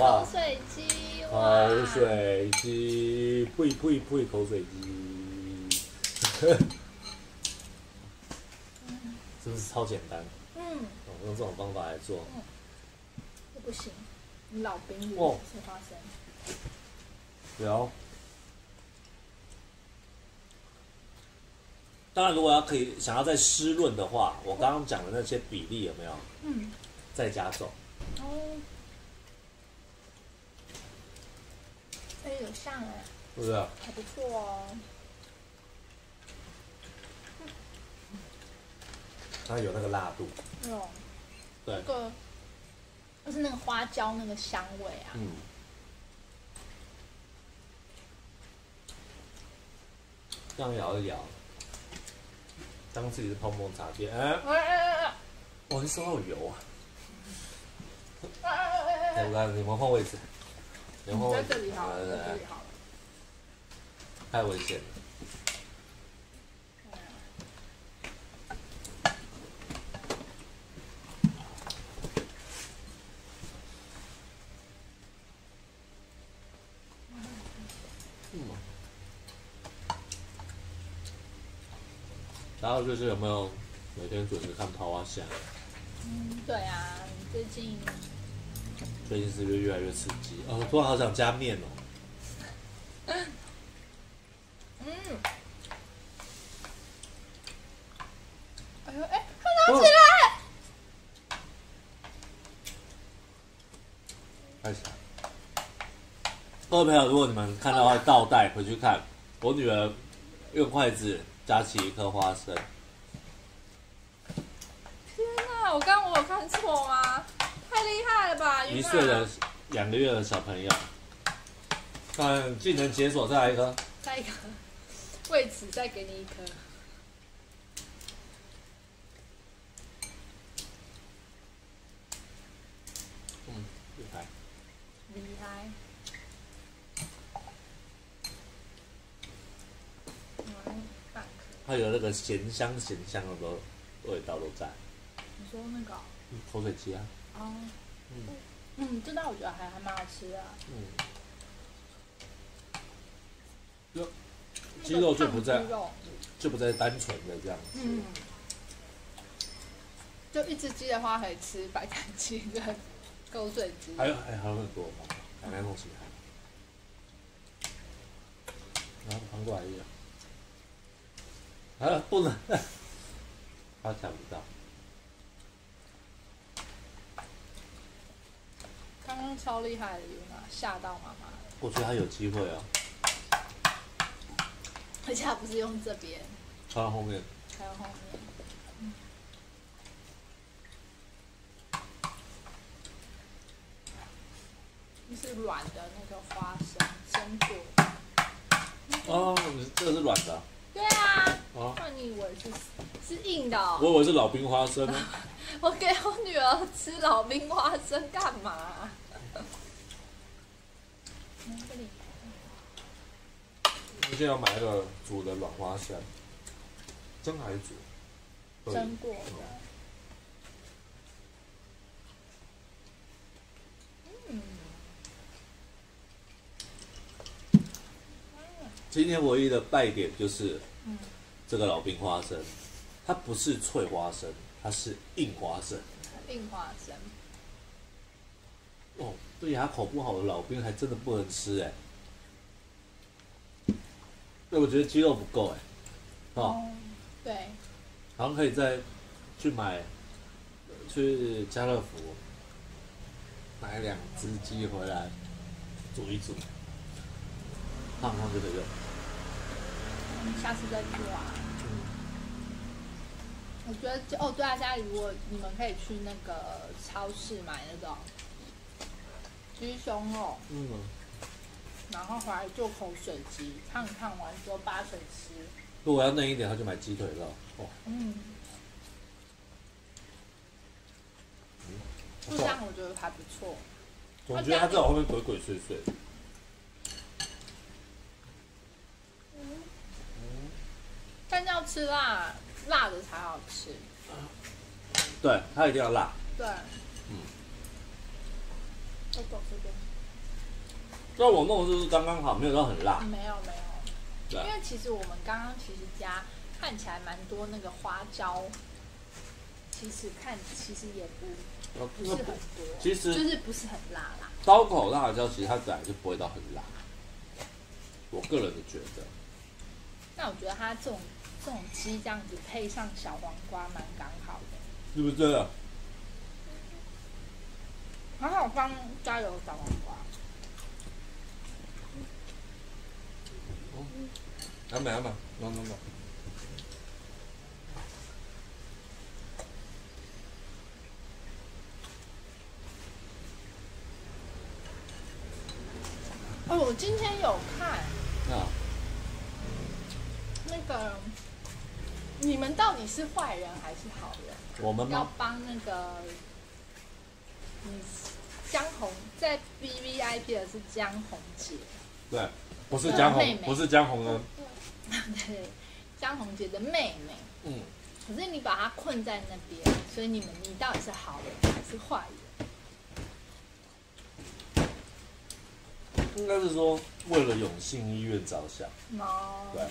口？水鸡，口水鸡，呸呸呸，口水鸡，是不是超简单？嗯，哦用这种方法来做，这不行，你老兵鱼哦。吃花生，有。当然，如果要可以想要再湿润的话，我刚刚讲的那些比例有没有？嗯，再加重？哦，有上哎，是不是？还不错哦，它有那个辣度，有，对那，个就是那个花椒那个香味啊，嗯。这样摇一摇，当自己是泡沫茶店，哎、哎哎哎哎哇，你手好油啊！哎哎哎哎来，来，你们换位置，你们换位置，在这里好了，这里，好了。太危险了。嗯然后就是有没有每天准时看桃花虾？嗯，对啊，最近最近是不是越来越刺激？哦，突然好想加面哦。嗯，哎呦哎，快拿起来！开始。各位朋友，如果你们看到会倒带回去看，我女儿用筷子夹起一颗花生，天哪！我刚刚我有看错吗？太厉害了吧！一岁的两个月的小朋友，看技能解锁，再来一颗。再一颗，为此再给你一颗。嗯，厉害。厉害。它有那个咸香咸香的都味道都在。你说那个口水鸡啊，哦，嗯嗯，这道我觉得还还蛮好吃的。嗯。就鸡肉就不在那个烫鸡肉就不再单纯的这样子。嗯，就一只鸡的话可以吃白斩鸡跟狗水鸡。还有还还有很多嘛，还来弄起来。然后翻过来一点。啊，不能，他抢不到。超厉害的尤娜，吓到妈妈了。我觉得他有机会啊，而且他不是用这边，穿到后面。还有后面。这是软的那个花生生果。哦，这个是软的啊对啊，哦。那你以为是是硬的、哦？我以为是老兵花生。我给我女儿吃老冰花生干嘛？我现在要买那个煮的软花生，蒸还是煮？蒸过的。嗯，今天唯一的败点就是嗯这个老兵花生，它不是脆花生，它是硬花生。硬花生。哦，对牙口不好的老兵还真的不能吃哎。对，我觉得肌肉不够哎。哦，对，好像可以再去买，去家乐福买两只鸡回来煮一煮，烫烫就可以用。嗯下次再做啊。我觉得就哦，对啊，家里如果你们可以去那个超市买那种鸡胸肉，嗯，然后回来做口水鸡，烫一烫完之后扒水吃。如果要嫩一点，他就买鸡腿肉。哦，嗯，就这样我觉得还不错。总觉得他在我后面鬼鬼祟祟嗯。但要吃辣，辣的才好吃。对他一定要辣。对，嗯，这边。但我弄的就是刚刚好，没有到很辣。没有没有，对因为其实我们刚刚其实加看起来蛮多那个花椒，其实看其实也不呃不是很多，其实就是不是很辣啦。刀口辣椒其实它本来就不会到很辣，我个人的觉得。那我觉得它这种这种鸡这样子配上小黄瓜蛮刚好的，是不是？还好放加油小黄瓜。安排安排，弄弄弄。哦，我今天有看啊，那个，你们到底是坏人还是好人？我们要？帮那个，你江红在 B V I P 的是江红姐，对，不是江妹妹红，不是江红恩。对，江红姐的妹妹。嗯，可是你把她困在那边，所以你们你到底是好人还是坏人？应该是说为了永信医院着想。哦，对，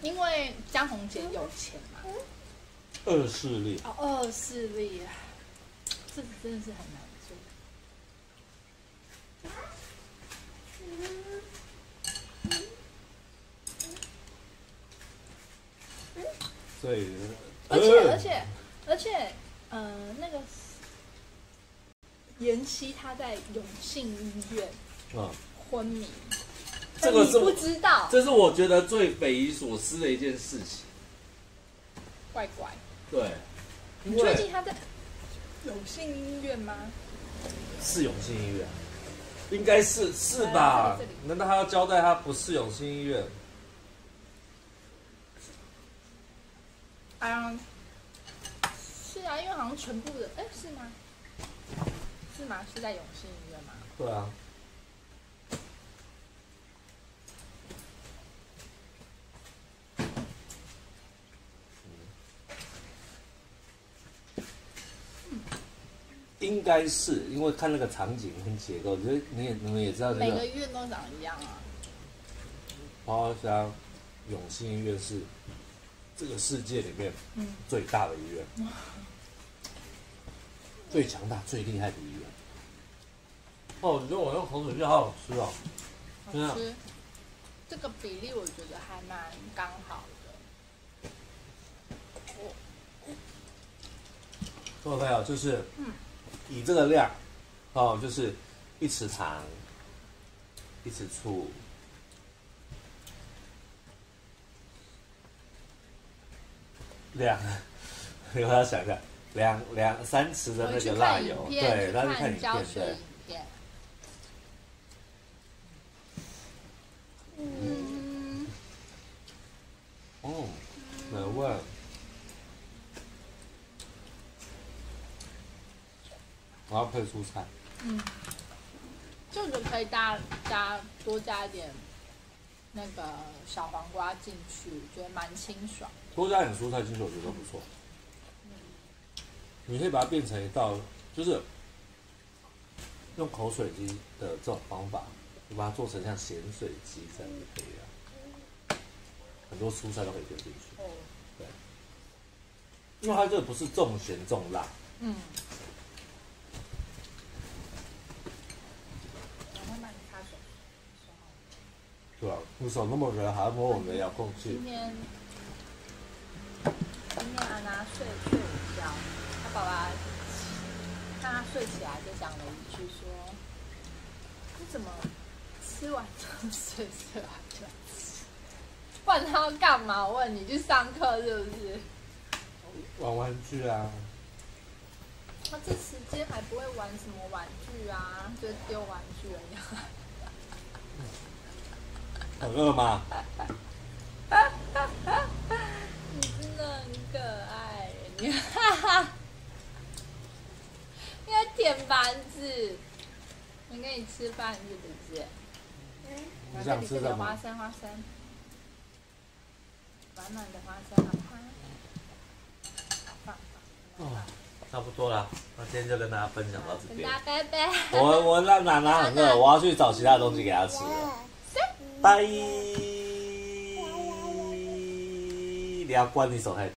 因为江红姐有钱嘛，恶势力。哦，二势力啊，这个真的是很难做。所以，而且呃而且而且，呃，那个妍希他在永信医院啊，昏迷，这个是不知道，这是我觉得最匪夷所思的一件事情。怪怪。对，你确定她在永信医院吗？是永信医院，应该是是哎吧？难道他要交代他不是永兴医院？啊，是啊，因为好像全部的，哎，是吗？是吗？是在永兴医院吗？对啊，应该是因为看那个场景跟结构，就是你也你们也知道这每个个医院都长一样啊。花乡永信医院是这个世界里面嗯，最大的医院，最强大、最厉害的医院。哦，我觉得我用口水鸡好好吃哦。真的好吃。这个比例我觉得还蛮刚好的。各位朋友，就是嗯以这个量，哦，就是一匙糖，一匙醋，两，我要想一下，两两三匙的那个辣油，对，去他是看你片，对。嗯，哦，美味，我要配蔬菜，这个可以加加多加一点那个小黄瓜进去，觉得蛮清爽。多加点蔬菜进去，我觉得不错。嗯你可以把它变成一道，就是用口水鸡的这种方法，你把它做成像咸水鸡这样就可以了。很多蔬菜都可以丢进去，哦，因为它这个不是重咸重辣，嗯。然后把你擦手，手好对吧、你手那么热，还要摸我们的遥控器今，天今天安娜睡睡午觉，他爸爸看他睡起来就讲了一句说：“你怎么吃完就 睡，睡完就吃？不然他要干嘛？我问你，去上课是不是？玩玩具啊，他这时间还不会玩什么玩具啊，就丢玩具而已。很饿吗？你真的很可爱，你哈哈，你在舔盘子，我给你吃饭是不是？你想吃什么？花生，花生，满满的花生，好看。哦差不多了，那今天就跟大家分享到这边。跟大家拜拜。我我让奶奶很饿，我要去找其他东西给她吃了。拜。你要关你手太。